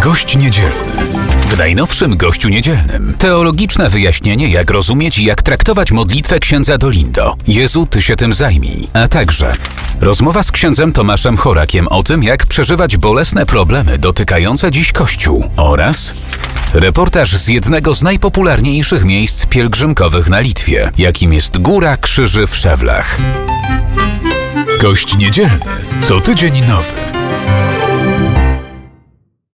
Gość niedzielny. W najnowszym Gościu Niedzielnym teologiczne wyjaśnienie, jak rozumieć i jak traktować modlitwę księdza Dolindo. Jezu, Ty się tym zajmij. A także rozmowa z księdzem Tomaszem Chorakiem o tym, jak przeżywać bolesne problemy dotykające dziś Kościół. Oraz reportaż z jednego z najpopularniejszych miejsc pielgrzymkowych na Litwie, jakim jest Góra Krzyży w Szewlach. Gość Niedzielny. Co tydzień nowy.